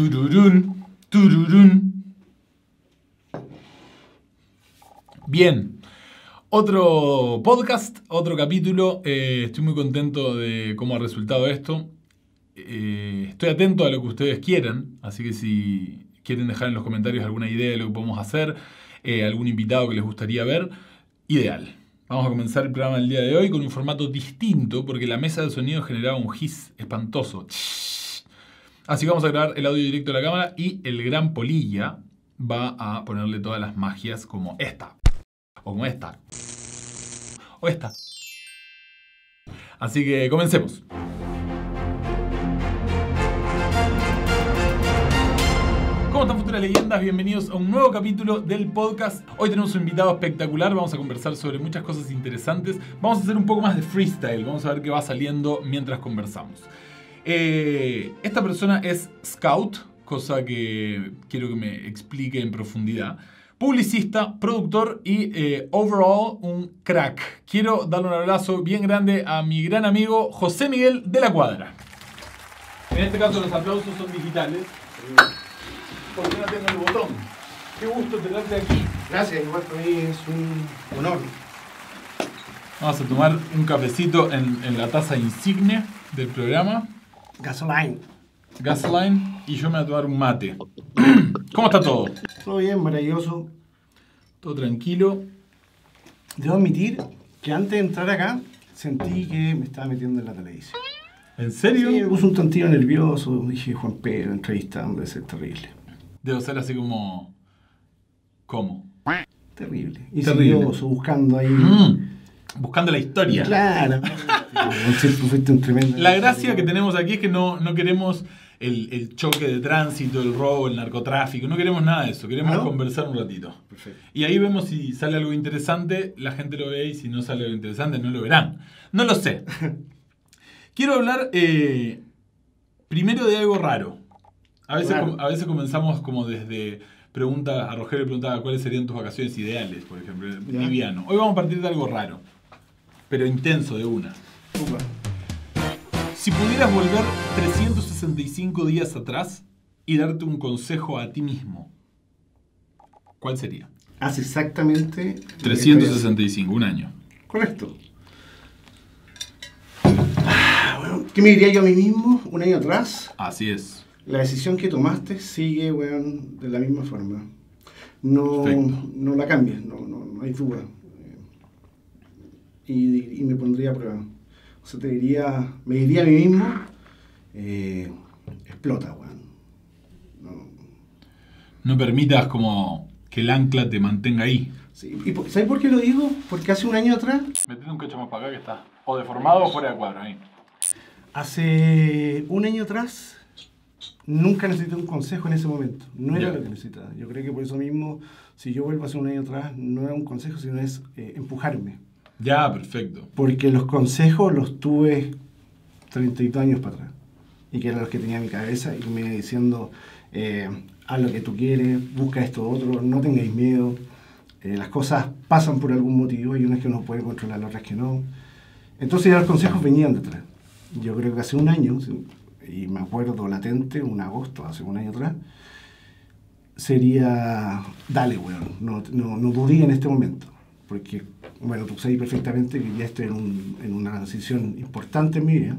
Tururún, tururún. Bien. Otro podcast, otro capítulo. Eh, estoy muy contento de cómo ha resultado esto. Eh, estoy atento a lo que ustedes quieran, así que si quieren dejar en los comentarios alguna idea de lo que podemos hacer, eh, algún invitado que les gustaría ver, ideal. Vamos a comenzar el programa del día de hoy con un formato distinto porque la mesa de sonido generaba un hiss espantoso. Así que vamos a grabar el audio directo de la cámara y el gran Polilla va a ponerle todas las magias como esta. O como esta. O esta. Así que comencemos. ¿Cómo están futuras leyendas? Bienvenidos a un nuevo capítulo del podcast. Hoy tenemos un invitado espectacular, vamos a conversar sobre muchas cosas interesantes. Vamos a hacer un poco más de freestyle, vamos a ver qué va saliendo mientras conversamos. Eh, esta persona es Scout, cosa que quiero que me explique en profundidad. Publicista, productor y eh, overall un crack. Quiero darle un abrazo bien grande a mi gran amigo José Miguel de la Cuadra. En este caso los aplausos son digitales. ¿Por qué no tengo el botón? Qué gusto tenerte aquí. Gracias, igual para mí es un honor. Vamos a tomar un cafecito en, en la taza insigne del programa. Gasoline. Gasline y yo me voy a tomar un mate. ¿Cómo está todo? Todo bien, maravilloso. Todo tranquilo. Debo admitir que antes de entrar acá sentí que me estaba metiendo en la televisión. ¿En serio? Sí, me puse un tantillo nervioso. Dije, Juan Pedro, entrevistando, debe ser terrible. Debo ser así como... ¿Cómo? Terrible. Terrible. Insidioso, buscando ahí. Mm, buscando la historia. Claro. Siempre fuiste un tremendo. La gracia que tenemos aquí es que no, no queremos el, el choque de tránsito, el robo, el narcotráfico. No queremos nada de eso. Queremos ¿Ah, no? conversar un ratito. Perfecto. Y ahí vemos si sale algo interesante, la gente lo ve y si no sale algo interesante, no lo verán. No lo sé. Quiero hablar eh, primero de algo raro. A veces, Raro. a veces comenzamos como desde preguntas, a Rogelio le preguntaba cuáles serían tus vacaciones ideales, por ejemplo, Ya. liviano. Hoy vamos a partir de algo raro, pero intenso de una. Upa. Si pudieras volver 365 días atrás y darte un consejo a ti mismo, ¿cuál sería? Hace exactamente. lo que estoy 365, un año. Correcto. Ah, bueno, ¿Qué me diría yo a mí mismo un año atrás? Así es. La decisión que tomaste sigue, weón, de la misma forma. No, Perfecto. no la cambies, no, no, no hay duda. Eh, Y, y me pondría a prueba. O sea, te diría, me diría a mí mismo, eh, explota, weón. No, No permitas como que el ancla te mantenga ahí. sí. ¿Y por- ¿Sabes por qué lo digo? Porque hace un año atrás, Metete un cacho más para acá que está. O deformado o fuera de cuadro ahí. hace un año atrás, nunca necesité un consejo en ese momento. No era lo que necesitaba. Yo creo que por eso mismo, si yo vuelvo hace un año atrás, no era un consejo, sino es eh, empujarme. Ya, perfecto. Porque los consejos los tuve 32 años para atrás. Y que eran los que tenía en mi cabeza. Y me iba diciendo, eh, haz lo que tú quieres, busca esto otro, no tengáis miedo. eh, las cosas pasan por algún motivo y unas que uno puede controlar, otras que no. Entonces ya los consejos venían detrás. Yo creo que hace un año, y me acuerdo latente, un agosto, hace un año atrás, sería, dale, weón, no, no, no en este momento. Porque, bueno, tú sabes perfectamente que ya estoy en, un- en una decisión importante en mi vida.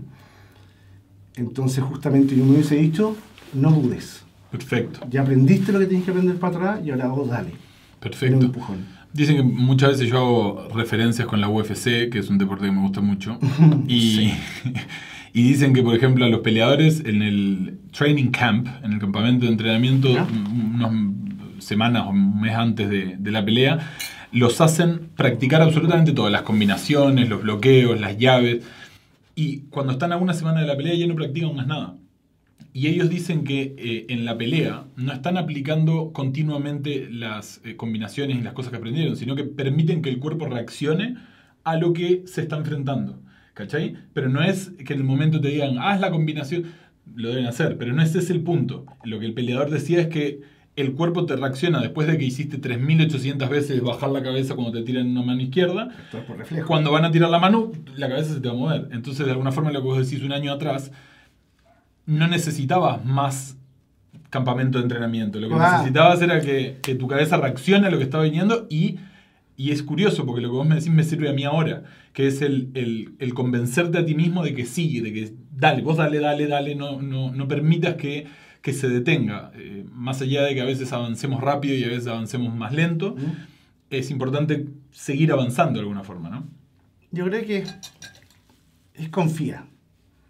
Entonces, justamente yo me hubiese dicho, no dudes. Perfecto. Ya aprendiste lo que tienes que aprender para atrás y ahora vos dale. Perfecto. empujón. Dicen que muchas veces yo hago referencias con la UFC, que es un deporte que me gusta mucho. Y, y dicen que, por ejemplo, a los peleadores en el training camp, en el campamento de entrenamiento, Ya. unas semanas o un mes antes de, de la pelea, los hacen practicar absolutamente todas las combinaciones, los bloqueos, las llaves. Y cuando están a una semana de la pelea ya no practican más nada. Y ellos dicen que eh, en la pelea no están aplicando continuamente las eh, combinaciones y las cosas que aprendieron, sino que permiten que el cuerpo reaccione a lo que se está enfrentando. ¿Cachai? Pero no es que en el momento te digan, haz la combinación, lo deben hacer, pero no ese es el punto. Lo que el peleador decía es que el cuerpo te reacciona después de que hiciste 3.800 veces bajar la cabeza cuando te tiran una mano izquierda. Por reflejo. Cuando van a tirar la mano, la cabeza se te va a mover. Entonces, de alguna forma, lo que vos decís un año atrás, no necesitabas más campamento de entrenamiento. Lo que Ah. necesitabas era que, que tu cabeza reaccione a lo que estaba viniendo y, y es curioso porque lo que vos me decís me sirve a mí ahora, que es el, el- el convencerte a ti mismo de que sí, de que dale, vos dale, dale, dale, no, no, no permitas que, que se detenga. Eh, más allá de que a veces avancemos rápido y a veces avancemos más lento, es importante seguir avanzando de alguna forma, ¿no? Yo creo que es confía.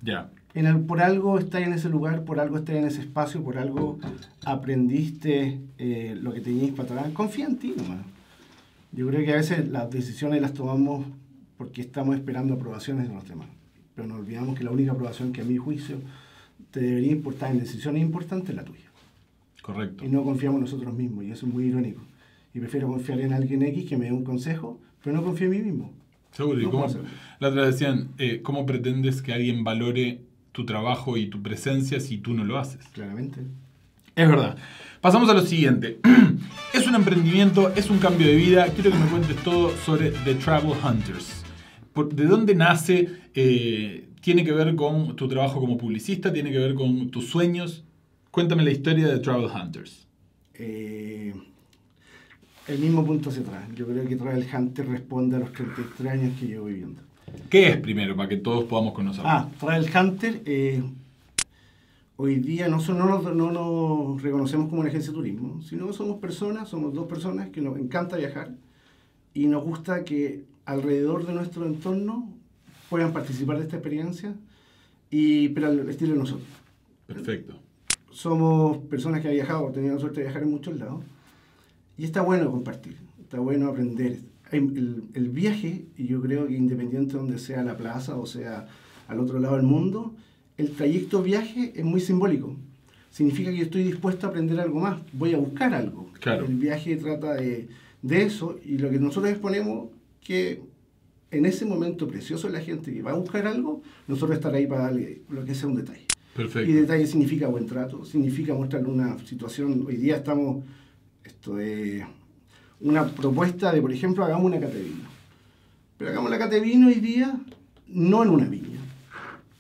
Ya. En el- por algo estás en ese lugar, por algo estás en ese espacio, por algo aprendiste eh, lo que tenías para atrás. Confía en ti nomás. Yo creo que a veces las decisiones las tomamos porque estamos esperando aprobaciones de los demás. Pero nos olvidamos que la única aprobación que a mi juicio te debería importar en decisiones importantes es la tuya. Correcto. Y no confiamos en nosotros mismos, y eso es muy irónico. Y prefiero confiar en alguien X que me dé un consejo, pero no confío en mí mismo. Seguro. ¿Y cómo- la otra decían, eh, ¿cómo pretendes que alguien valore tu trabajo y tu presencia si tú no lo haces? Claramente. Es verdad. Pasamos a lo siguiente. es un emprendimiento, es un cambio de vida. Quiero que me cuentes todo sobre The Travel Hunters. ¿De dónde nace? Eh, ¿Tiene que ver con tu trabajo como publicista? ¿Tiene que ver con tus sueños? Cuéntame la historia de Travel Hunters. Eh, el mismo punto hacia atrás. Yo creo que Travel Hunter responde a los 33 años que llevo viviendo. ¿Qué es primero para que todos podamos conocerlo? Ah, Travel Hunter, eh, hoy día no, son- no, nos, no nos reconocemos como una agencia de turismo, sino que somos personas, somos dos personas que nos encanta viajar y nos gusta que alrededor de nuestro entorno puedan participar de esta experiencia, y, pero al estilo de nosotros. Perfecto. somos personas que han viajado, han tenido la suerte de viajar en muchos lados. Y está bueno compartir, está bueno aprender. El, el viaje, y yo creo que independiente de donde sea la plaza o sea al otro lado del mundo, el trayecto viaje es muy simbólico. Significa que yo estoy dispuesto a aprender algo más, voy a buscar algo. Claro. El viaje trata de, de eso y lo que nosotros exponemos que en ese momento precioso la gente que va a buscar algo, nosotros estar ahí para darle lo que sea un detalle. Y Perfecto. detalle significa buen trato, significa mostrarle una situación. Hoy día estamos, esto de una propuesta de, por ejemplo, hagamos una cata de vino. Pero hagamos la cata de vino hoy día no en una viña.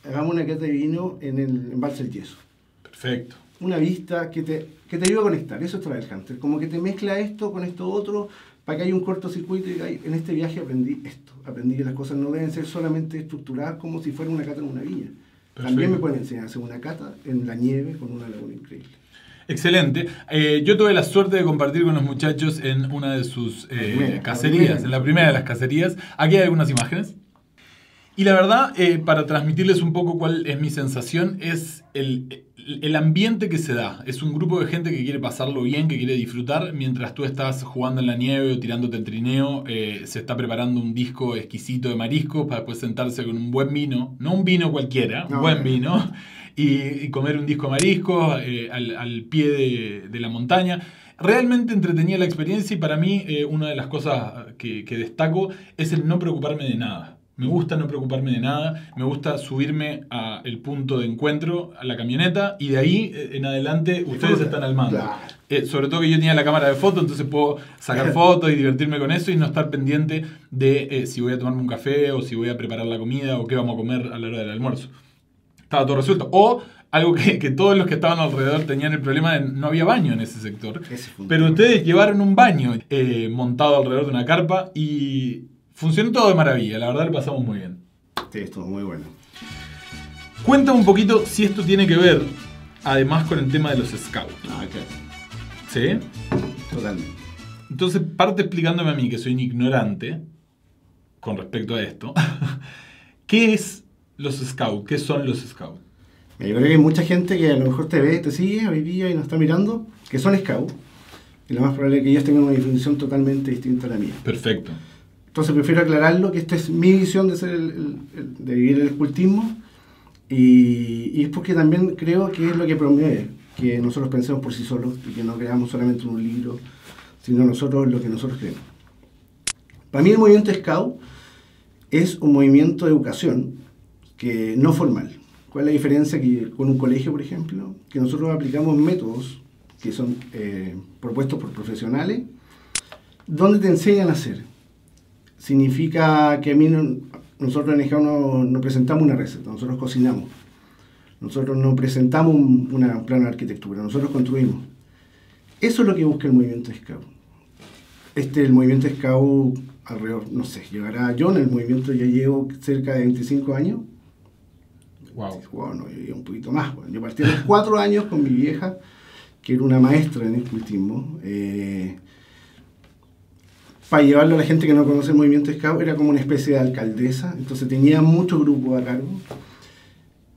Hagamos una cata de vino en el embalse del yeso. Perfecto. Una vista que te, que te ayuda a conectar. Eso es Travel Hunter. Como que te mezcla esto con esto otro para que haya un cortocircuito y diga, "Ay, en este viaje aprendí esto. Aprendí que las cosas no deben ser solamente estructuradas como si fuera una cata en una viña. También Perfecto. me pueden enseñar a hacer una cata en la nieve con una laguna increíble. Excelente. Eh, yo tuve la suerte de compartir con los muchachos en una de sus eh, primera, cacerías, en la primera de las cacerías. Aquí hay algunas imágenes. Y la verdad, eh, para transmitirles un poco cuál es mi sensación, es el, el ambiente que se da. Es un grupo de gente que quiere pasarlo bien, que quiere disfrutar, mientras tú estás jugando en la nieve o tirándote el trineo, eh, se está preparando un disco exquisito de marisco para después sentarse con un buen vino, no un vino cualquiera, un No, buen no. vino, y, y comer un disco de marisco eh, al, al pie de, de la montaña. Realmente entretenía la experiencia y para mí una de las cosas que, que destaco es el no preocuparme de nada. Me gusta no preocuparme de nada, me gusta subirme al punto de encuentro, a la camioneta, y de ahí eh, en adelante ustedes están al mando. Eh, sobre todo que yo tenía la cámara de foto, entonces puedo sacar fotos y divertirme con eso y no estar pendiente de eh, si voy a tomarme un café o si voy a preparar la comida o qué vamos a comer a la hora del almuerzo. Estaba todo resuelto. O algo que, que todos los que estaban alrededor tenían el problema de no había baño en ese sector. Ese Pero ustedes llevaron un baño eh, montado alrededor de una carpa y funcionó todo de maravilla. La verdad lo pasamos muy bien. Sí, estuvo muy bueno. Cuéntame un poquito si esto tiene que ver, además, con el tema de los scouts. Ah, claro. ¿Sí? Totalmente. Entonces, parte explicándome a mí, que soy un ignorante con respecto a esto. ¿Qué es los scouts? ¿Qué son los scouts? Yo creo que hay mucha gente que a lo mejor te ve, te sigue hoy día y nos está mirando, que son scouts. Y lo más probable es que ellos tengan una definición totalmente distinta a la mía. Perfecto. Entonces prefiero aclararlo, que esta es mi visión de, ser el- el- el- de vivir el escultismo. Y, y es porque también creo que es lo que promueve, que nosotros pensemos por sí solos y que no creamos solamente en un libro, sino nosotros lo que nosotros creemos. Para mí el movimiento Scout es un movimiento de educación que no formal. ¿Cuál es la diferencia que con un colegio, por ejemplo? Que nosotros aplicamos métodos que son eh, propuestos por profesionales, donde te enseñan a hacer. Significa que a mí no- nosotros en EJAO no, no presentamos una receta, nosotros cocinamos. Nosotros no presentamos un una plano de arquitectura, nosotros construimos. Eso es lo que busca el movimiento Scout. Este, el movimiento Scout, alrededor, no sé, llegará yo en el movimiento ya llevo cerca de 25 años. Wow. Wow, no, yo llevo un poquito más. Bueno, yo partí a los cuatro años con mi vieja, que era una maestra en escultismo. Eh, para llevarlo a la gente que no conoce el movimiento Scout, era como una especie de alcaldesa, entonces tenía muchos grupos a cargo.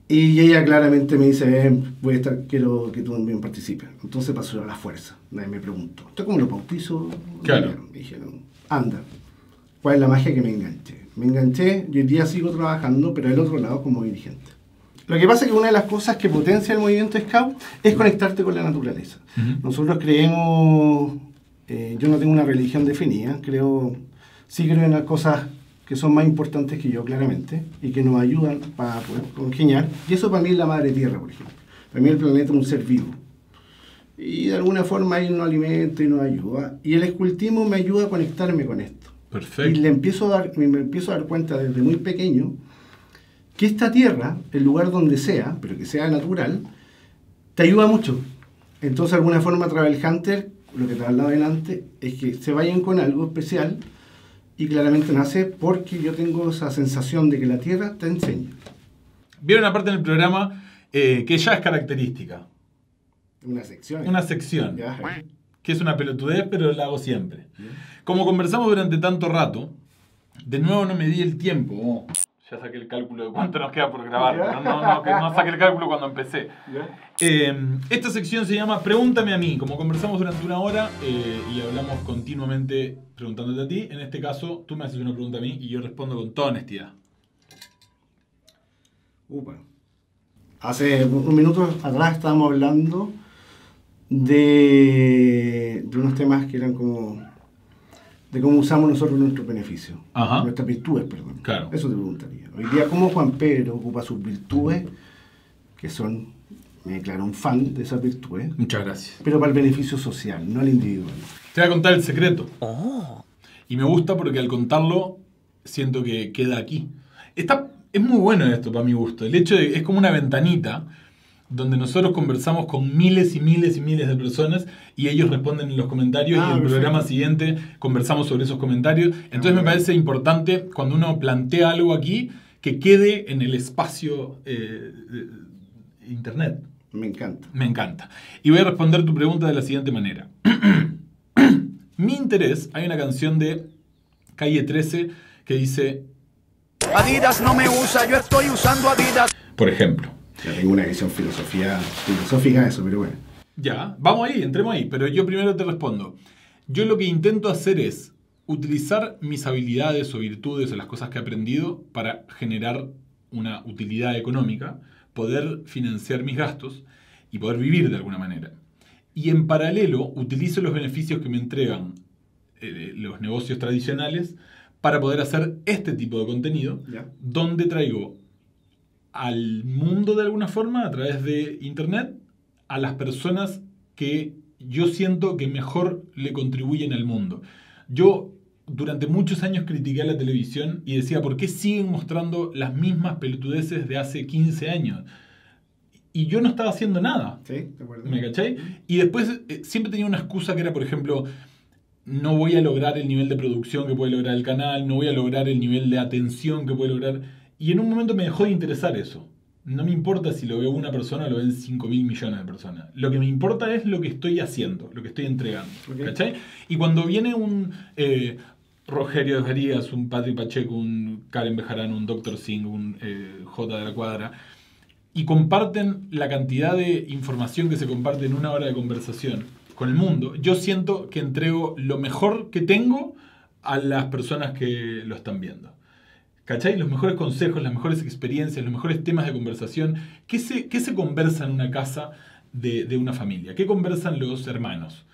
Y ella claramente me dice, "Ven, voy a estar, quiero que tú también participes. Entonces pasó a la fuerza. Nadie me preguntó, ¿esto cómo lo bautizo? Claro. Me dijeron, anda, ¿cuál es la magia que me enganché? Me enganché y hoy día sigo trabajando, pero del otro lado como dirigente. Lo que pasa es que una de las cosas que potencia el movimiento Scout es conectarte con la naturaleza. Ujú. Nosotros creemos, eh, yo no tengo una religión definida, creo, sí creo en las cosas que son más importantes que yo, claramente, y que nos ayudan para poder congeniar. Y eso para mí es la madre tierra, por ejemplo. Para mí el planeta es un ser vivo. Y de alguna forma él nos alimenta y nos ayuda. Y el escultismo me ayuda a conectarme con esto. Y Perfecto. le empiezo a dar, me empiezo a dar cuenta desde muy pequeño que esta tierra, el lugar donde sea, pero que sea natural, te ayuda mucho. Entonces, de alguna forma, Travel Hunter, lo que te hablaba delante, es que se vayan con algo especial y claramente nace porque yo tengo esa sensación de que la tierra te enseña. Vieron una parte en el programa eh, que ya es característica. Una sección. Una sección. Ya. Que es una pelotudez, pero la hago siempre. Como conversamos durante tanto rato, de nuevo no me di el tiempo. Oh, ya saqué el cálculo de cuánto nos queda por grabar. No, no, no, que no saqué el cálculo cuando empecé. Eh, esta sección se llama Pregúntame a mí. Como conversamos durante una hora eh, y hablamos continuamente preguntándote a ti, en este caso tú me haces una pregunta a mí y yo respondo con toda honestidad. Upa. Hace un minuto atrás estábamos hablando de, de unos temas que eran como de cómo usamos nosotros nuestros beneficios, Ajá. nuestras virtudes, perdón. Claro. Eso te preguntaría. Hoy día, ¿cómo Juan Pedro ocupa sus virtudes, que son, me declaro un fan de esas virtudes, Muchas gracias. pero para el beneficio social, no al individual? Te voy a contar el secreto. Y me gusta porque al contarlo siento que queda aquí. Está, es muy bueno esto para mi gusto. El hecho de es como una ventanita donde nosotros conversamos con miles y miles y miles de personas y ellos responden en los comentarios Ah, y en el perfecto. programa siguiente conversamos sobre esos comentarios. Entonces me parece importante cuando uno plantea algo aquí que quede en el espacio eh, de internet. Me encanta. Me encanta. Y voy a responder tu pregunta de la siguiente manera. Mi interés, hay una canción de Calle 13 que dice, Adidas no me usa, yo estoy usando Adidas. por ejemplo, Ya tengo una visión filosofía, filosófica de eso, pero bueno. ya, vamos ahí, entremos ahí, pero yo primero te respondo. Yo lo que intento hacer es utilizar mis habilidades o virtudes o las cosas que he aprendido para generar una utilidad económica, poder financiar mis gastos y poder vivir de alguna manera. Y en paralelo utilizo los beneficios que me entregan eh, los negocios tradicionales para poder hacer este tipo de contenido donde traigo al mundo de alguna forma a través de internet a las personas que yo siento que mejor le contribuyen al mundo. Yo durante muchos años critiqué a la televisión y decía, ¿por qué siguen mostrando las mismas pelotudeces de hace 15 años? Y yo no estaba haciendo nada. ¿Sí? ¿De acuerdo? ¿Me cachai? Y después eh, siempre tenía una excusa que era, por ejemplo, no voy a lograr el nivel de producción que puede lograr el canal, no voy a lograr el nivel de atención que puede lograr. Y en un momento me dejó de interesar eso. No me importa si lo veo una persona o lo ven 5 mil millones de personas. Lo que me importa es lo que estoy haciendo, lo que estoy entregando. Ok. ¿Cachai? Y cuando viene un eh, Rogerio Garías, un Patrick Pacheco, un Karen Bejarán, un Dr. Singh, un eh, J de la Cuadra, y comparten la cantidad de información que se comparte en una hora de conversación con el mundo, yo siento que entrego lo mejor que tengo a las personas que lo están viendo. ¿Cachai? Los mejores consejos, las mejores experiencias, los mejores temas de conversación. ¿Qué se, qué se conversa en una casa de, de una familia? ¿Qué conversan los hermanos?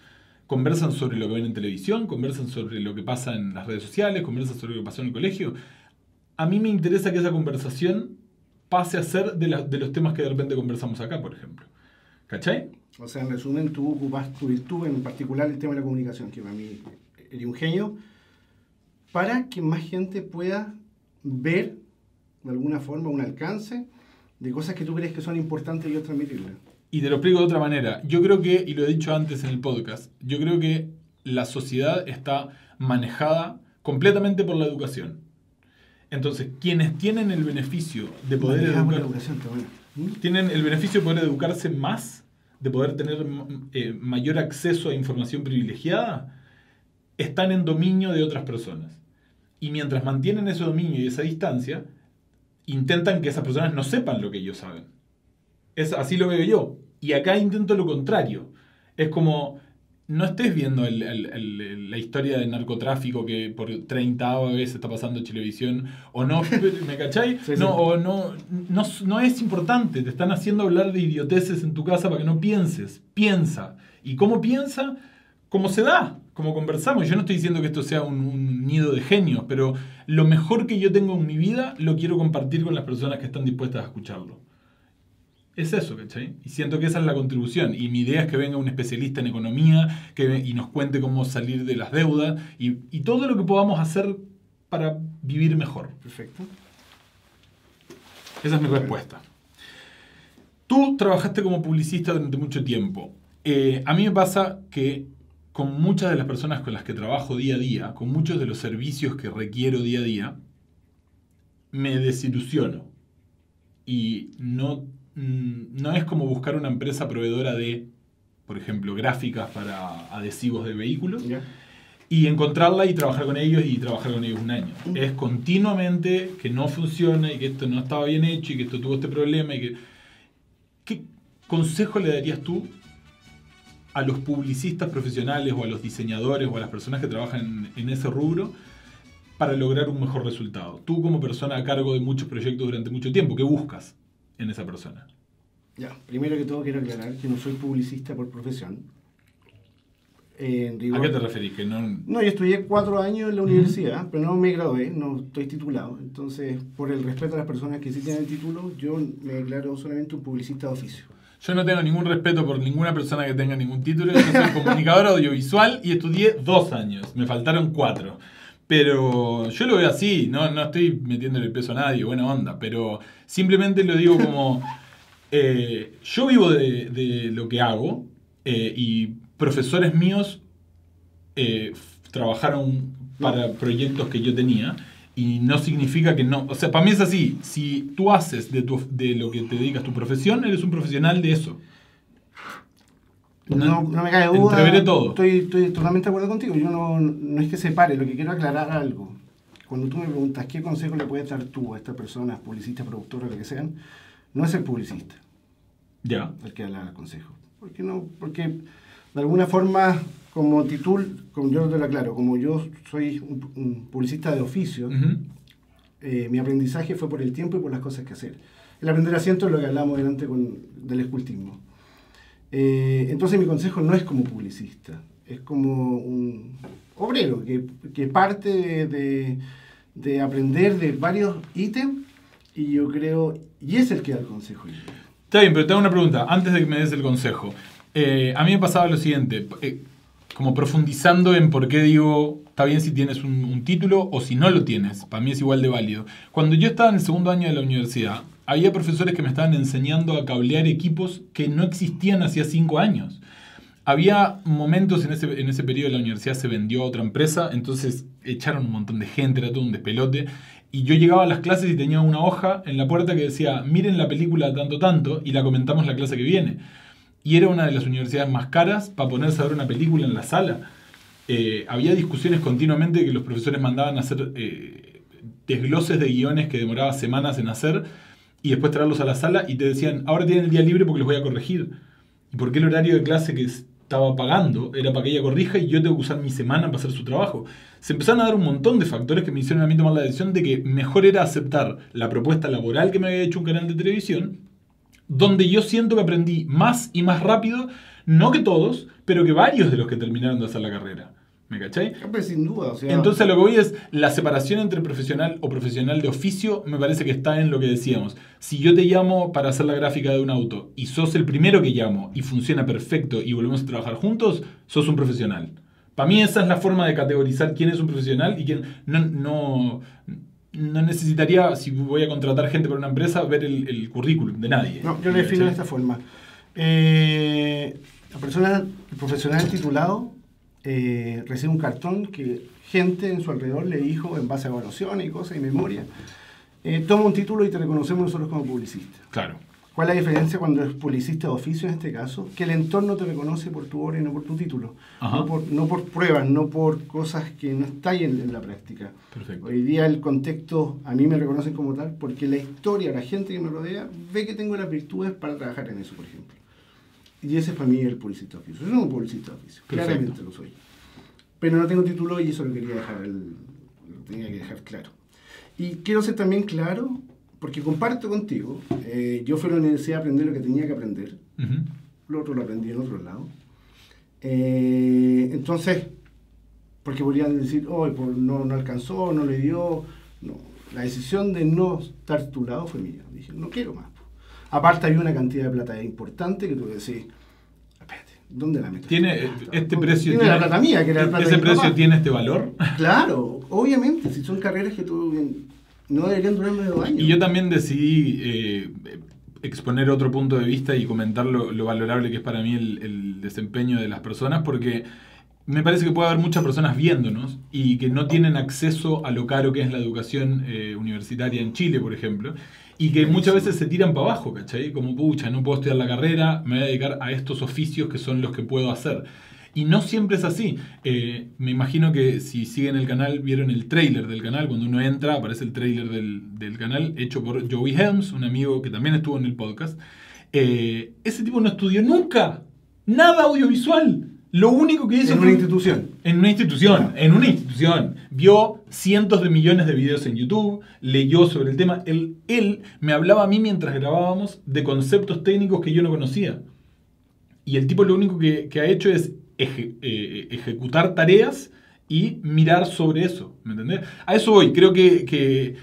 ¿Conversan sobre lo que ven en televisión? ¿Conversan sobre lo que pasa en las redes sociales? ¿Conversan sobre lo que pasó en el colegio? A mí me interesa que esa conversación pase a ser de, la- de los temas que de repente conversamos acá, por ejemplo. ¿Cachai? O sea, en resumen, tú ocupas tu virtud, en particular el tema de la comunicación, que para mí eres un genio, para que más gente pueda ver de alguna forma un alcance de cosas que tú crees que son importantes y yo transmitirlas. Y te lo explico de otra manera. Yo creo que, y lo he dicho antes en el podcast, yo creo que la sociedad está manejada completamente por la educación. Entonces, quienes tienen el beneficio de poder educar, educación. ¿Mm? tienen el beneficio de poder educarse más, de poder tener eh, mayor acceso a información privilegiada, están en dominio de otras personas. Y mientras mantienen ese dominio y esa distancia, intentan que esas personas no sepan lo que ellos saben. Es, así lo veo yo. Y acá intento lo contrario. Es como, no estés viendo el- el- el- la historia del narcotráfico que por 30 vez está pasando en televisión, o no, ¿me? Sí, sí. No, o no, no, no es importante, te están haciendo hablar de idioteces en tu casa para que no pienses. Piensa. ¿Y cómo piensa? Como se da, como conversamos. Yo no estoy diciendo que esto sea un, un nido de genios, pero lo mejor que yo tengo en mi vida lo quiero compartir con las personas que están dispuestas a escucharlo. Es eso, ¿cachai? Y siento que esa es la contribución. Y mi idea es que venga un especialista en economía que, y nos cuente cómo salir de las deudas y, y todo lo que podamos hacer para vivir mejor. Perfecto. Esa es mi respuesta. Tú trabajaste como publicista durante mucho tiempo. Eh, a mí me pasa que con muchas de las personas con las que trabajo día a día, con muchos de los servicios que requiero día a día, me desilusiono. Y no, mm, no es como buscar una empresa proveedora de, por ejemplo, gráficas para adhesivos de vehículos y encontrarla y trabajar con ellos y trabajar con ellos un año. Es continuamente que no funciona y que esto no estaba bien hecho y que esto tuvo este problema y que... ¿Qué consejo le darías tú a los publicistas profesionales o a los diseñadores o a las personas que trabajan en, en ese rubro para lograr un mejor resultado? Tú como persona a cargo de muchos proyectos durante mucho tiempo, ¿qué buscas en esa persona? Ya, primero que todo quiero aclarar que no soy publicista por profesión. Eh, ¿A qué te referís? Que no... No, yo estudié cuatro años en la universidad, pero no me gradué, no estoy titulado. Entonces, por el respeto a las personas que sí tienen el título, yo me declaro solamente un publicista de oficio. Yo no tengo ningún respeto por ninguna persona que tenga ningún título. Yo soy comunicador audiovisual y estudié dos años. Me faltaron cuatro. Pero yo lo veo así, no, no estoy metiéndole el peso a nadie, buena onda. Pero simplemente lo digo como. eh, yo vivo de, de lo que hago eh, y profesores míos eh, trabajaron para proyectos que yo tenía y no significa que no. O sea, para mí es así. Si tú haces de, tu, de lo que te dedicas tu profesión, eres un profesional de eso. No, no me cae duda. Todo. Estoy, estoy totalmente de acuerdo contigo. Yo no, no es que separe, lo que quiero aclarar algo. Cuando tú me preguntas qué consejo le puedes dar tú a estas personas, publicistas, productores, lo que sean, no es el publicista Ya. el que da el consejo. ¿Por qué no? Porque de alguna forma, como titul, como yo te lo aclaro, como yo soy un, un publicista de oficio, Ujú. eh, mi aprendizaje fue por el tiempo y por las cosas que hacer. El aprender asiento es lo que hablamos delante con, del escultismo. Eh, entonces mi consejo no es como publicista, es como un obrero que, que parte de, de- de aprender de varios ítems y yo creo, y es el que da el consejo. Está bien, pero te hago una pregunta antes de que me des el consejo. Eh, a mí me pasaba lo siguiente, eh, como profundizando en por qué digo, está bien si tienes un, título o si no lo tienes, para mí es igual de válido. Cuando yo estaba en el segundo año de la universidad, había profesores que me estaban enseñando a cablear equipos que no existían hacía cinco años. Había momentos en ese, en ese periodo de la universidad se vendió a otra empresa, entonces echaron un montón de gente, era todo un despelote. Y yo llegaba a las clases y tenía una hoja en la puerta que decía, miren la película tanto tanto y la comentamos la clase que viene. Y era una de las universidades más caras para ponerse a ver una película en la sala. Eh, había discusiones continuamente que los profesores mandaban hacer eh, desgloses de guiones que demoraba semanas en hacer y después traerlos a la sala y te decían, ahora tienen el día libre porque los voy a corregir. ¿Y por qué el horario de clase que estaba pagando era para que ella corrija y yo tengo que usar mi semana para hacer su trabajo? Se empezaron a dar un montón de factores que me hicieron a mí tomar la decisión de que mejor era aceptar la propuesta laboral que me había hecho un canal de televisión, donde yo siento que aprendí más y más rápido, no que todos, pero que varios de los que terminaron de hacer la carrera. ¿Me cachai? Pues sin duda, o sea, Entonces lo que voy es, la separación entre profesional o profesional de oficio me parece que está en lo que decíamos. Si yo te llamo para hacer la gráfica de un auto y sos el primero que llamo y funciona perfecto y volvemos a trabajar juntos, sos un profesional. Para mí esa es la forma de categorizar quién es un profesional y quién no... no no necesitaría, si voy a contratar gente para una empresa, ver el, el currículum de nadie. No, yo lo defino de esta forma. Eh, la persona, el profesional titulado eh, recibe un cartón que gente en su alrededor le dijo en base a evaluaciones y cosas y memoria. eh, toma un título y te reconocemos nosotros como publicista. Claro. ¿Cuál es la diferencia cuando es publicista de oficio en este caso? Que el entorno te reconoce por tu obra y no por tu título. No por, no por pruebas, no por cosas que no están en, en la práctica. Perfecto. Hoy día el contexto, a mí me reconocen como tal, porque la historia, la gente que me rodea, ve que tengo las virtudes para trabajar en eso, por ejemplo. Y ese para mí es el publicista de oficio. Yo soy un publicista de oficio, Perfecto. claramente lo soy. Pero no tengo título y eso lo quería dejar, el- lo tenía que dejar claro. Y quiero ser también claro, porque comparto contigo, eh, yo fui a la universidad a aprender lo que tenía que aprender, Ujú. lo otro lo aprendí en otro lado. Eh, entonces, porque podrían decir, oh, por- no, no alcanzó, no le dio. No, la decisión de no estar titulado fue mía. Dije, no quiero más. po. Aparte, hay una cantidad de plata importante que tú decís, espérate, ¿dónde la meto? Tiene este precio. Tiene la plata mía, que era la plata ¿Ese de precio papá. tiene este valor? Claro, obviamente, si son carreras que tú no deberían durar más de dos años. Y yo también decidí eh, exponer otro punto de vista y comentar lo, lo valorable que es para mí el, el desempeño de las personas, porque me parece que puede haber muchas personas viéndonos y que no tienen acceso a lo caro que es la educación eh, universitaria en Chile, por ejemplo, y que muchas veces se tiran para abajo, ¿cachai? Como, pucha, no puedo estudiar la carrera, me voy a dedicar a estos oficios que son los que puedo hacer. Y no siempre es así. Eh, me imagino que si siguen el canal, vieron el trailer del canal. Cuando uno entra, aparece el trailer del, del canal, hecho por Joey Helms, un amigo que también estuvo en el podcast. Eh, ese tipo no estudió nunca nada audiovisual. Lo único que hizo en fue- una institución. en una institución, en una institución. Vio cientos de millones de videos en YouTube, leyó sobre el tema. Él, él me hablaba a mí mientras grabábamos de conceptos técnicos que yo no conocía. Y el tipo lo único que, que ha hecho es eje- eh, ejecutar tareas y mirar sobre eso. ¿Me entendés? A eso voy. Creo que, que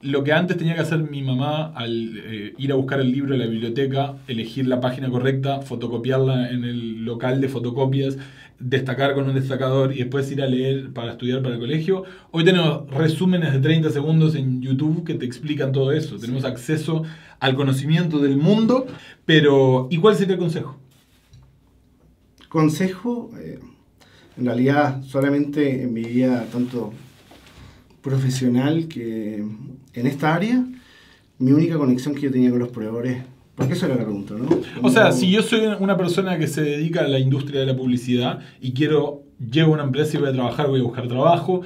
lo que antes tenía que hacer mi mamá al eh, ir a buscar el libro en la biblioteca, elegir la página correcta, fotocopiarla en el local de fotocopias, destacar con un destacador y después ir a leer para estudiar para el colegio. Hoy tenemos resúmenes de 30 segundos en YouTube que te explican todo eso. Tenemos acceso al conocimiento del mundo, pero ¿y cuál sería el consejo? Consejo, eh, en realidad solamente en mi vida tanto profesional que en esta área, mi única conexión que yo tenía con los proveedores, porque eso era la pregunta, ¿no? O sea, si yo soy una persona que se dedica a la industria de la publicidad y quiero, llego a una empresa y voy a trabajar, voy a buscar trabajo,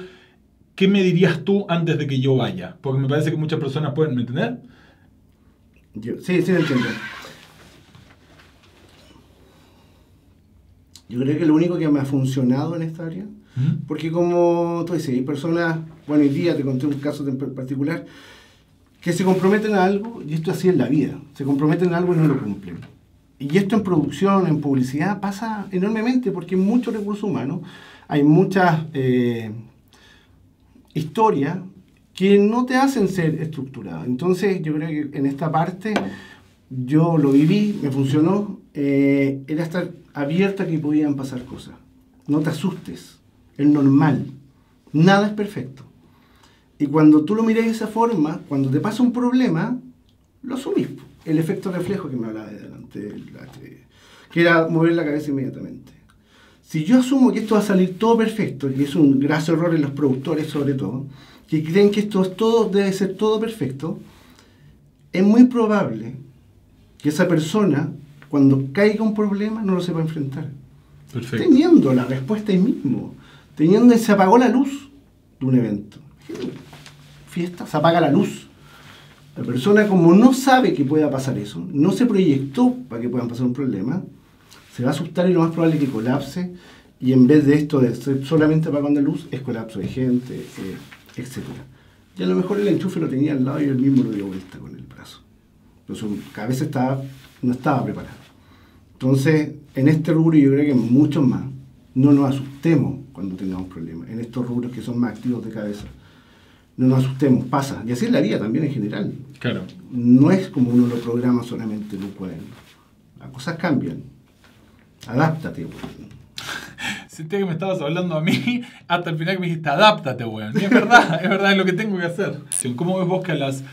¿qué me dirías tú antes de que yo vaya? Porque me parece que muchas personas pueden, ¿me entender? Yo- sí, sí, entiendo. Yo creo que lo único que me ha funcionado en esta área, porque como tú dices, hay personas, bueno, hoy día te conté un caso en particular, que se comprometen a algo, y esto así es la vida, se comprometen a algo y no lo cumplen. Y esto en producción, en publicidad, pasa enormemente, porque hay muchos recursos humanos, hay muchas eh, historias que no te hacen ser estructurado. Entonces, yo creo que en esta parte yo lo viví, me funcionó, eh, era estar abierta que podían pasar cosas. No te asustes, es normal, nada es perfecto. Y cuando tú lo miras de esa forma, cuando te pasa un problema, lo asumís. El efecto reflejo que me hablaba de delante, la- que era mover la cabeza inmediatamente. Si yo asumo que esto va a salir todo perfecto, y es un graso error en los productores sobre todo, que creen que esto es todo, debe ser todo perfecto, es muy probable que esa persona, cuando caiga un problema, no lo sepa enfrentar. Perfecto. Teniendo la respuesta ahí mismo, teniendo se apagó la luz de un evento. Fiesta, se apaga la luz. La persona como no sabe que pueda pasar eso, no se proyectó para que puedan pasar un problema, se va a asustar y lo más probable es que colapse y en vez de esto de ser solamente apagando la luz, es colapso de gente, eh, etc. Y a lo mejor el enchufe lo tenía al lado y él mismo lo dio vuelta con el brazo. Pero su cabeza estaba, no estaba preparada. Entonces, en este rubro yo creo que en muchos más, no nos asustemos cuando tengamos problemas, en estos rubros que son más activos de cabeza. No nos asustemos, pasa. Y así es la vida también en general. Claro. No es como uno lo programa solamente en un cuaderno. Las cosas cambian. Adáptate. pues. Sentía que me estabas hablando a mí hasta el final que me dijiste, adáptate, weón. Y es verdad, es verdad, es lo que tengo que hacer. ¿Cómo ves vos que las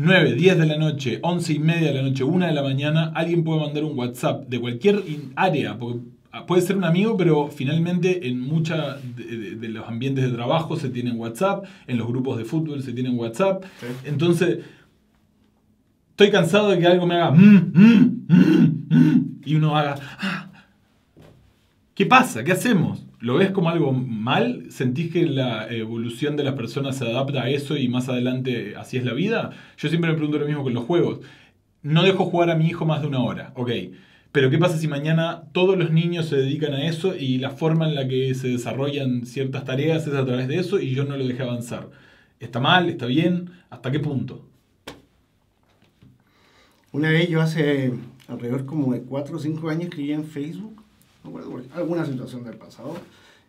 9, 10 de la noche, 11 y media de la noche, 1 de la mañana, alguien puede mandar un WhatsApp de cualquier área? Porque puede ser un amigo, pero finalmente en muchos de, de los ambientes de trabajo se tienen WhatsApp, en los grupos de fútbol se tienen WhatsApp. Sí. Entonces, estoy cansado de que algo me haga mm, mm, mm, y uno haga "Ah". ¿Qué pasa? ¿Qué hacemos? ¿Lo ves como algo mal? ¿Sentís que la evolución de las personas se adapta a eso y más adelante así es la vida? Yo siempre me pregunto lo mismo con los juegos. No dejo jugar a mi hijo más de una hora, ok. Pero ¿qué pasa si mañana todos los niños se dedican a eso y la forma en la que se desarrollan ciertas tareas es a través de eso y yo no lo dejé avanzar? ¿Está mal? ¿Está bien? ¿Hasta qué punto? Una vez yo hace alrededor como de 4 o 5 años escribí en Facebook, no alguna situación del pasado,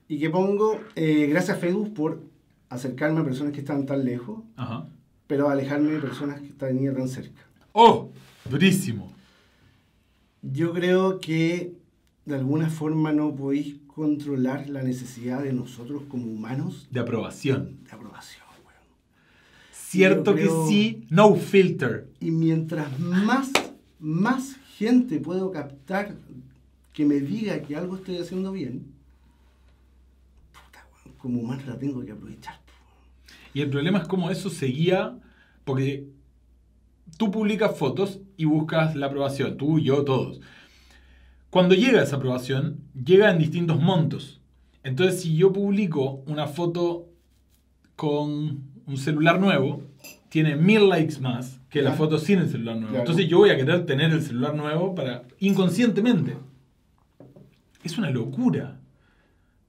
y que pongo, eh, gracias a Facebook por acercarme a personas que están tan lejos, Ajá. pero alejarme de personas que están tan cerca. ¡Oh! Durísimo. Yo creo que de alguna forma no podéis controlar la necesidad de nosotros como humanos De aprobación. de aprobación. weón. Cierto creo- que sí, no filter. Y mientras más, más gente puedo captar que me diga que algo estoy haciendo bien, puta, como humano la tengo que aprovechar. Y el problema es cómo eso seguía, porque tú publicas fotos y buscas la aprobación, tú, yo, todos. Cuando llega esa aprobación, llega en distintos montos. Entonces, si yo publico una foto con un celular nuevo, tiene mil likes más que la foto sin el celular nuevo. Claro. Entonces yo voy a querer tener el celular nuevo para inconscientemente. Es una locura.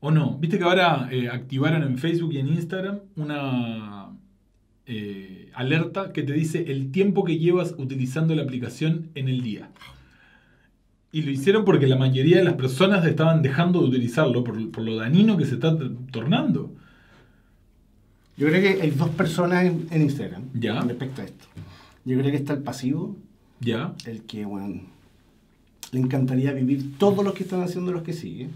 ¿O no? Viste que ahora eh, activaron en Facebook y en Instagram una eh, alerta que te dice el tiempo que llevas utilizando la aplicación en el día. Y lo hicieron porque la mayoría de las personas estaban dejando de utilizarlo por, por lo dañino que se está tornando. Yo creo que hay dos personas en, en Instagram Ya. respecto a esto. Yo creo que está el pasivo, ¿Ya? el que, bueno, le encantaría vivir todo lo que están haciendo los que siguen,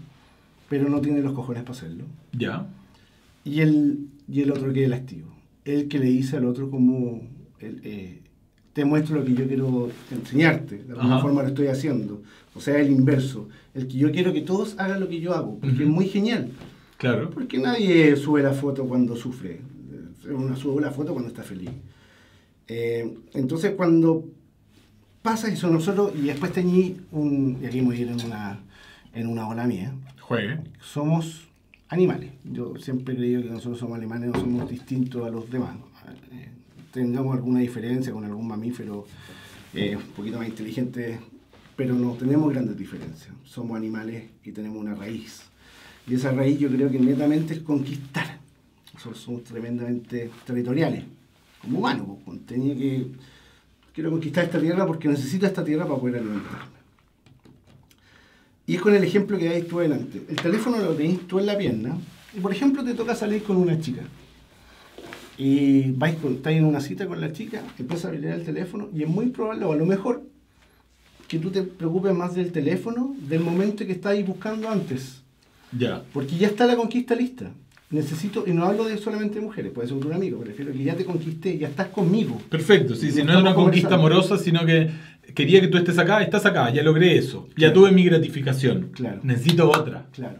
pero no tiene los cojones para hacerlo. ¿Ya? Y el, y el otro que es el activo. El que le dice al otro como, el, eh, te muestro lo que yo quiero enseñarte, de alguna Ajá. forma lo estoy haciendo. O sea, el inverso. El que yo quiero que todos hagan lo que yo hago, porque Ujú. es muy genial. Claro. Porque nadie sube la foto cuando sufre. Uno sube la foto cuando está feliz. Eh, entonces, cuando pasa eso, nosotros, y después teñí un, y aquí a ir en una, en una ola mía, Juegue. somos animales. Yo siempre he creído que nosotros somos animales, no somos distintos a los demás. Eh, tengamos alguna diferencia con algún mamífero eh, un poquito más inteligente, pero no tenemos grandes diferencias. Somos animales y tenemos una raíz. Y esa raíz yo creo que netamente es conquistar. Nosotros somos tremendamente territoriales, como humanos. pues, tenía que, quiero conquistar esta tierra porque necesito esta tierra para poder alimentarme. Y es con el ejemplo que dais tú adelante. El teléfono lo tenéis tú en la pierna. Y por ejemplo te toca salir con una chica. Y vais con, estáis en una cita con la chica, empiezas a mirar el teléfono y es muy probable, o a lo mejor, que tú te preocupes más del teléfono del momento que estáis buscando antes. Ya. Porque ya está la conquista lista. Necesito, y no hablo de solamente mujeres, puede ser un amigo, prefiero que ya te conquisté, ya estás conmigo. Perfecto, sí, sí, no es una conquista amorosa, sino que quería que tú estés acá, estás acá, ya logré eso, ya tuve mi gratificación. Claro. Necesito otra. Claro.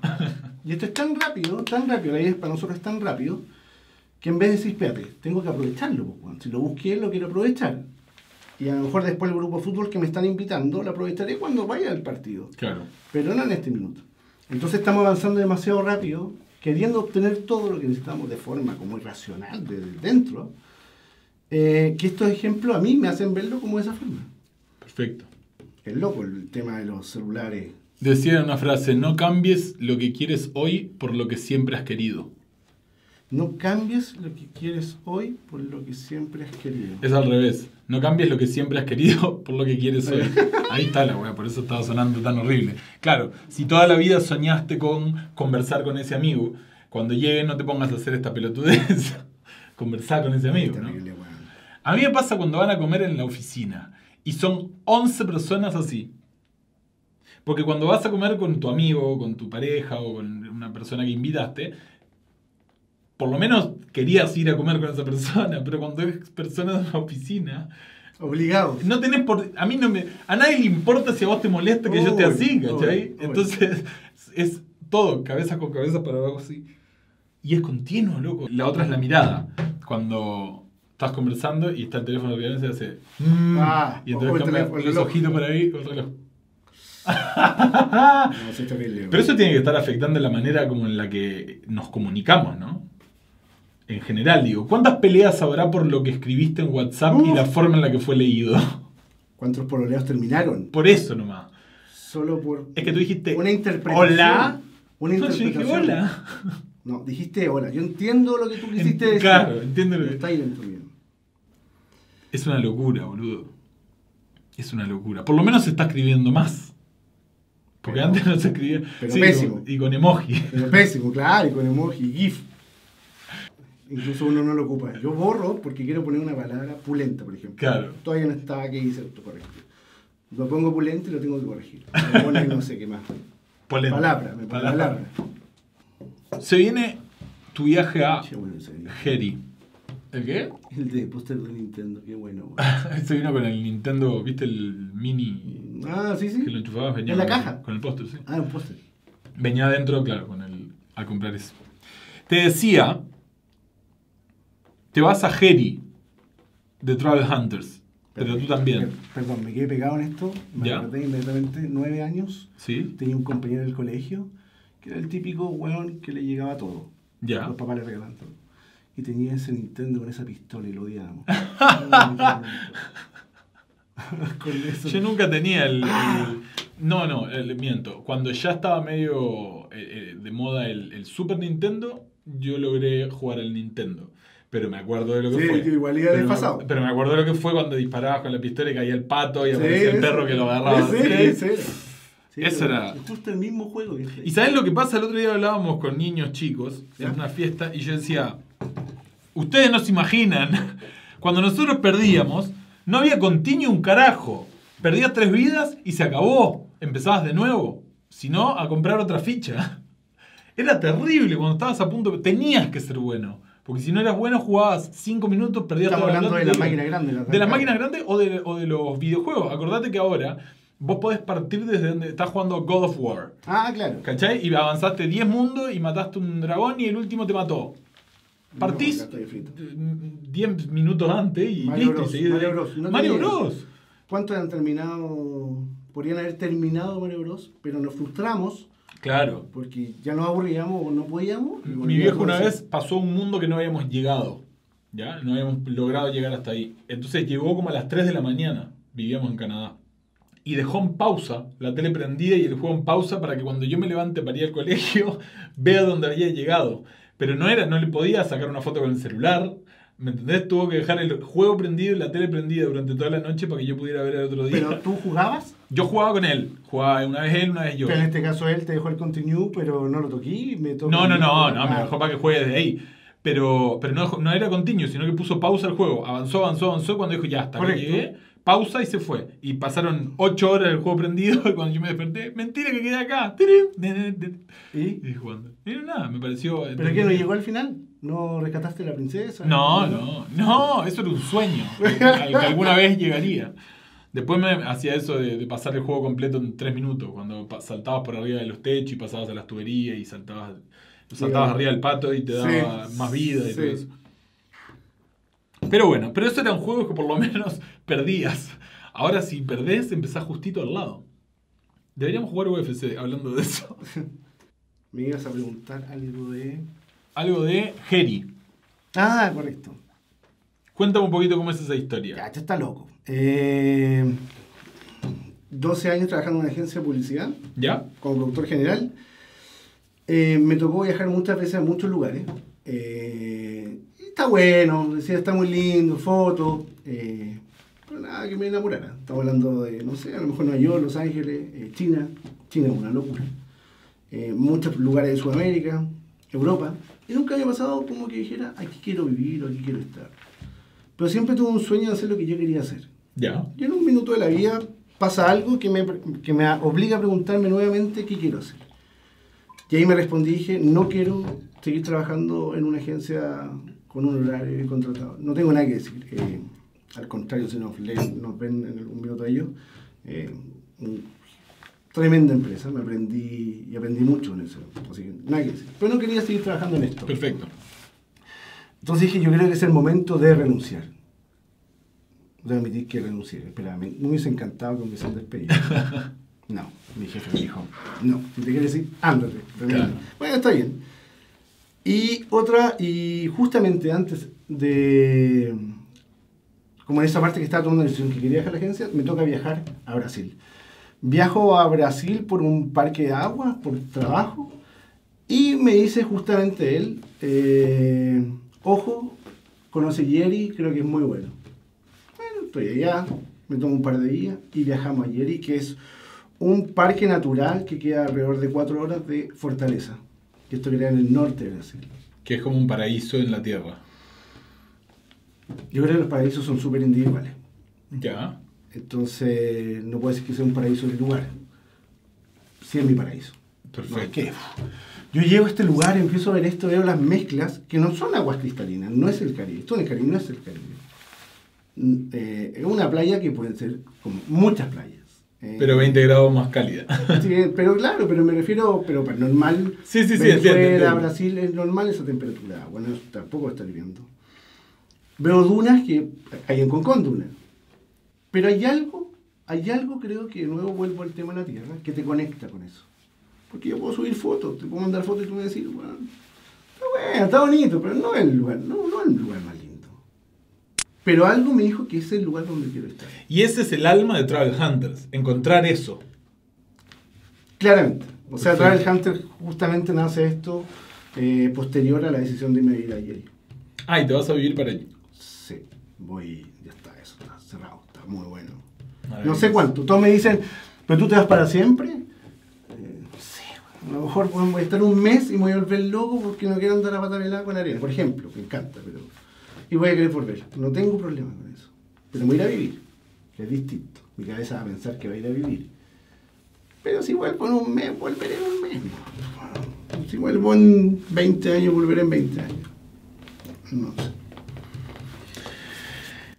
Y esto es tan rápido, tan rápido, la idea es para nosotros es tan rápido, que en vez de decir, espérate, tengo que aprovecharlo, pues, si lo busqué, lo quiero aprovechar. Y a lo mejor después el grupo de fútbol que me están invitando, lo aprovecharé cuando vaya al partido. Claro. Pero no en este minuto. Entonces estamos avanzando demasiado rápido, queriendo obtener todo lo que necesitamos de forma como irracional, desde dentro, eh, que estos ejemplos a mí me hacen verlo como de esa forma. Perfecto. Es loco el tema de los celulares. Decía una frase, no cambies lo que quieres hoy por lo que siempre has querido. No cambies lo que quieres hoy por lo que siempre has querido. Es al revés. No cambies lo que siempre has querido por lo que quieres hoy. Ahí está la weá, por eso estaba sonando tan horrible. Claro, si toda la vida soñaste con conversar con ese amigo, cuando llegue no te pongas a hacer esta pelotudez. conversar con ese amigo, ¿no? A mí me pasa cuando van a comer en la oficina y son 11 personas así. Porque cuando vas a comer con tu amigo, con tu pareja o con una persona que invitaste, por lo menos querías ir a comer con esa persona, pero cuando es persona de una oficina, Obligado. no tenés por. A mí no me. A nadie le importa si a vos te molesta que yo Uy, así, ¿cachai? uy, uy. Entonces, es todo, cabeza con cabeza para abajo así. Y es continuo, loco. La otra es la mirada. Cuando estás conversando y está el teléfono de y se hace. mm, Ah, y entonces el cambia el los reloj. ojitos por ahí, el reloj. No, está bien, Pero eso tiene que estar afectando la manera como en la que nos comunicamos, ¿no? En general, digo, ¿cuántas peleas habrá por lo que escribiste en WhatsApp y la forma en la que fue leído? ¿Cuántos pololeos terminaron? Por eso nomás. Solo por Es que tú dijiste, una interpretación. "Hola". Una No, yo dije, interpretación. hola. No, dijiste hola. Yo entiendo lo que tú quisiste decir. Claro, entiendo lo que- Está ahí dentro mío. Es una locura, boludo. Es una locura. Por lo menos se está escribiendo más. Porque Pero- antes no se escribía. pero Sí, pésimo. Y con emoji. Pero pésimo, claro, y con emoji, GIF. Incluso uno no lo ocupa. Yo borro porque quiero poner una palabra pulenta, por ejemplo. Claro. Todavía no está que dice autocorrecto. Lo pongo pulente y lo tengo que corregir. Me pone no sé qué más. Polenta. Palabra, me pone palabra. Se viene tu viaje a Che, bueno, ese día. Heri. ¿El qué? El de póster de Nintendo, qué bueno. Se vino con el Nintendo, ¿viste el mini Ah, sí, sí. que lo enchufabas? Venía ¿En la con- caja? Con el póster, sí. Ah, un póster. Venía adentro, claro, con el, al comprar eso. Te decía, te vas a Heri de Travel Hunters, pero tú también, Perdón, me quedé pegado en esto. Me acordé inmediatamente, nueve años. ¿sí? Tenía un compañero del colegio que era el típico weón que le llegaba todo. Ya. Los papás le regalaban todo. Y tenía ese Nintendo con esa pistola y lo odiábamos. con eso. Yo nunca tenía el... el- no, no, el- miento. Cuando ya estaba medio eh, eh, de moda el, el Super Nintendo, yo logré jugar al Nintendo. Pero me acuerdo de lo que Sí, fue. yo igual iba pero, desfasado. pero me acuerdo de lo que fue cuando disparabas con la pistola y caía el pato y Sí, aparecía el perro que lo agarraba. era. Sí, Eso pero era- es Justo el mismo juego. ¿Y sabes lo que pasa? El otro día hablábamos con niños chicos en una fiesta y yo decía, ustedes no se imaginan, cuando nosotros perdíamos, no había continuo un carajo. Perdías tres vidas y se acabó. Empezabas de nuevo. Si no, a comprar otra ficha. Era terrible cuando estabas a punto. Tenías que ser bueno. Porque si no eras bueno, jugabas cinco minutos, perdías Estamos hablando de plata la y- máquina grande. de las máquinas grandes o de, o de los videojuegos. Acordate que ahora vos podés partir desde donde estás jugando God of War. Ah, claro. ¿Cachai? Y avanzaste 10 mundos y mataste un dragón y el último te mató. Partís No, acá estoy frito. mm, 10 minutos antes y Mario listo. Bros, y Mario de- Bros, no Mario tenía- Bros. ¿Cuántos han terminado? Podrían haber terminado Mario Bros, pero nos frustramos Claro. porque ya nos aburríamos o no podíamos. Mi viejo una vez pasó un mundo que no habíamos llegado. ¿Ya? No habíamos logrado llegar hasta ahí. Entonces llegó como a las 3 de la mañana. Vivíamos en Canadá. Y dejó en pausa, la tele prendida y el juego en pausa para que cuando yo me levante para ir al colegio vea dónde había llegado. Pero no era, no le podía sacar una foto con el celular. ¿Me entendés? Tuvo que dejar el juego prendido y la tele prendida durante toda la noche para que yo pudiera ver el otro día. Pero tú jugabas, Yo jugaba con él. Jugaba una vez él, una vez yo. pero en este caso él te dejó el continue, pero no lo toqué. Me No, no, no, no, me Ah, dejó para que juegue desde ahí. Pero, pero no, no era continuo, sino que puso pausa al juego. Avanzó, avanzó, avanzó. Cuando dijo ya hasta que llegué, pausa y se fue. Y pasaron 8 horas del juego prendido. Y cuando yo me desperté, mentira que quedé acá. ¿Y? Y jugando. Y nada, me pareció. ¿Pero qué no llegó al final? ¿No rescataste a la princesa? No, no, no, eso era un sueño. Que alguna vez llegaría. Después me hacía eso de, de pasar el juego completo en 3 minutos. Cuando saltabas por arriba de los techos y pasabas a las tuberías y saltabas, saltabas arriba del pato y te daba Sí, más vida y todo eso. Pero bueno, pero esos eran juegos que por lo menos perdías. Ahora si perdés, empezás justito al lado. Deberíamos jugar UFC hablando de eso. Me ibas a preguntar algo de... Algo de Heri. Ah, correcto. Cuéntame un poquito cómo es esa historia. Ya, esto está loco. Eh, 12 años trabajando en una agencia de publicidad ¿Ya? como productor general. Eh, me tocó viajar muchas veces a muchos lugares. Eh, está bueno, decía, está muy lindo, fotos. eh, pero nada que me enamorara. Estamos hablando de, no sé, a lo mejor Nueva York, Los Ángeles, eh, China. China es una locura. Eh, muchos lugares de Sudamérica, Europa. Y nunca había pasado como que dijera, aquí quiero vivir o aquí quiero estar. Pero siempre tuve un sueño de hacer lo que yo quería hacer. Ya. Y en un minuto de la vida pasa algo que me, que me obliga a preguntarme nuevamente qué quiero hacer. Y ahí me respondí dije, no quiero seguir trabajando en una agencia con un horario contratado. No tengo nada que decir. eh, al contrario, si nos, leen, nos ven en algún minuto a ellos, eh, tremenda empresa, me aprendí y aprendí mucho en eso. Así que nada que decir. Pero no quería seguir trabajando en esto. Perfecto. Entonces dije, yo creo que es el momento de renunciar. Debo admitir que renuncié. Espera, me, me hubiese encantado que me hubiesen despedido. No, mi jefe me dijo, no, si te quieres ir, ándate. renuncia". Claro. Bueno, está bien. Y otra, y justamente antes de, como en esa parte que estaba tomando la decisión que quería dejar la agencia, me toca viajar a Brasil. Viajo a Brasil por un parque de agua, por trabajo, y me dice justamente él, eh, ojo, conoce Yeri, creo que es muy bueno. Bueno, estoy allá, me tomo un par de días y viajamos a Yeri, que es un parque natural que queda alrededor de cuatro horas de Fortaleza, que esto queda en el norte de Brasil. Que es como un paraíso en la tierra. Yo creo que los paraísos son súper individuales. Ya. Entonces, no puedo decir que sea un paraíso del lugar. Sí es mi paraíso. Perfecto. No, es que, yo llego a este lugar, empiezo a ver esto, veo las mezclas, que no son aguas cristalinas, no es el Caribe. Esto en el Caribe no es el Caribe. Mm, eh, es una playa que pueden ser como muchas playas. Eh, Pero 20 grados más cálida. sí, pero claro, pero me refiero, pero para normal. Sí, sí, sí, Venezuela, entiendo, entiendo. Brasil es normal esa temperatura. Bueno, tampoco está hirviendo. Veo dunas que hay en Concón dunas. Pero hay algo, hay algo creo que de nuevo vuelvo al tema de la tierra, que te conecta con eso. Porque yo puedo subir fotos, te puedo mandar fotos y tú me decís, bueno, está bueno, está bonito, pero no es el lugar, no, no es el lugar lindo. Pero algo me dijo que ese es el lugar donde quiero estar. Y ese es el alma de Travel Hunters. Encontrar eso. Claramente. O sea, Perfecto. Travel Hunter justamente nace esto eh, posterior a la decisión de irme a vivir ayer. Ah, y te vas a vivir para allí. Sí, voy, ya está, eso está cerrado, está muy bueno. No sé cuánto. Todos me dicen, ¿pero tú te vas para siempre? Eh, no sé, a lo mejor voy a estar un mes y me voy a volver loco porque no quiero andar a pata pelada con arena, por ejemplo, me encanta, pero. Y voy a querer volver. No tengo problema con eso. Pero me voy a ir a vivir, que es distinto. Mi cabeza va a pensar que va a ir a vivir. Pero si vuelvo en un mes, volveré en un mes. Si vuelvo en 20 años, volveré en 20 años. No sé.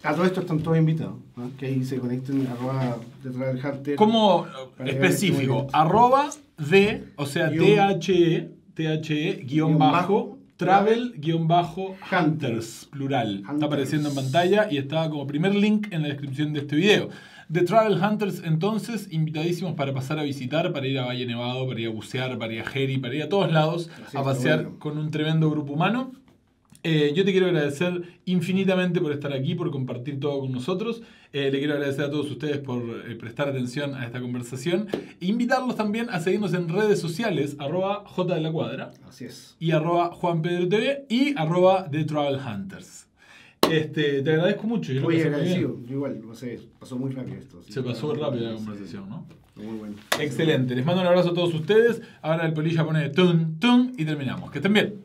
A todo esto están todos invitados. ¿no? Que ahí se conecten arroba de Travel Hunter. Como Para específico, arroba de, o sea, THE, THE, Guión bajo, bajo, travel, guion bajo, Hunters. plural. Está apareciendo en pantalla y está como primer link en la descripción de este video. De Travel Hunters, entonces, invitadísimos para pasar a visitar, para ir a Valle Nevado, para ir a bucear, para ir a Jeri, para ir a todos lados, Así a pasear bueno. con un tremendo grupo humano. Eh, yo te quiero agradecer infinitamente por estar aquí, por compartir todo con nosotros. Eh, le quiero agradecer a todos ustedes por eh, prestar atención a esta conversación. E invitarlos también a seguirnos en redes sociales, arroba J de la Cuadra Así es. y arroba Juan Pedro TV y arroba The Travel Hunters. Este, te agradezco mucho. Yo bien. agradecido. Yo igual, no sé, pasó muy rápido esto. Se pasó rápido la Sí, conversación, ¿no? Muy bueno. Excelente. Les mando un abrazo a todos ustedes. Ahora el polilla pone tun, tun y terminamos. Que estén bien.